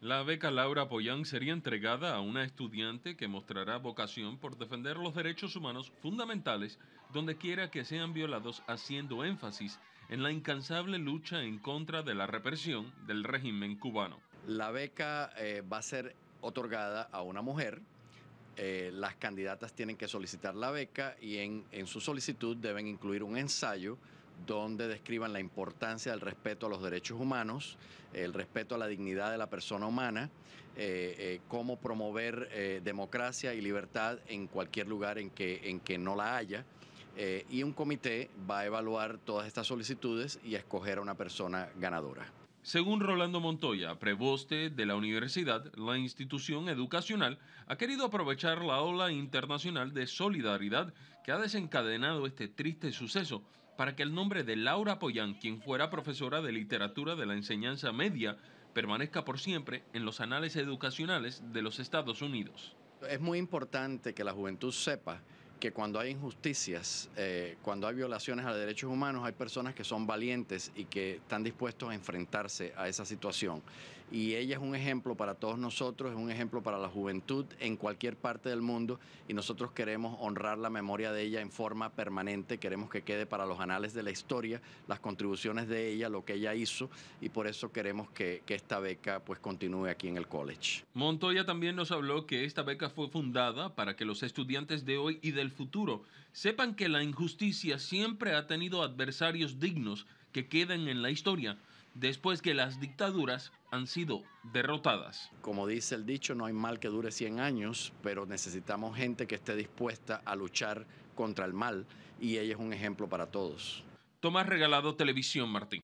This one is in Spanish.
La beca Laura Poyán sería entregada a una estudiante que mostrará vocación por defender los derechos humanos fundamentales donde quiera que sean violados, haciendo énfasis en la incansable lucha en contra de la represión del régimen cubano. La beca eh, va a ser otorgada a una mujer. Eh, las candidatas tienen que solicitar la beca y en su solicitud deben incluir un ensayo donde describan la importancia del respeto a los derechos humanos, el respeto a la dignidad de la persona humana, eh, eh, cómo promover eh, democracia y libertad en cualquier lugar en que, en que no la haya. y un comité va a evaluar todas estas solicitudes y a escoger a una persona ganadora. Según Rolando Montoya, preboste de la universidad, la institución educacional ha querido aprovechar la ola internacional de solidaridad que ha desencadenado este triste suceso para que el nombre de Laura Poyán, quien fuera profesora de literatura de la enseñanza media, permanezca por siempre en los anales educacionales de los Estados Unidos. Es muy importante que la juventud sepa que cuando hay injusticias, eh, cuando hay violaciones a los derechos humanos, hay personas que son valientes y que están dispuestos a enfrentarse a esa situación. Y ella es un ejemplo para todos nosotros, es un ejemplo para la juventud en cualquier parte del mundo y nosotros queremos honrar la memoria de ella en forma permanente, queremos que quede para los anales de la historia las contribuciones de ella, lo que ella hizo y por eso queremos que, que esta beca pues continúe aquí en el college. Montoya también nos habló que esta beca fue fundada para que los estudiantes de hoy y del futuro sepan que la injusticia siempre ha tenido adversarios dignos que queden en la historia después que las dictaduras han sido derrotadas. Como dice el dicho, no hay mal que dure 100 años, pero necesitamos gente que esté dispuesta a luchar contra el mal y ella es un ejemplo para todos. Tomás Regalado, Televisión Martín.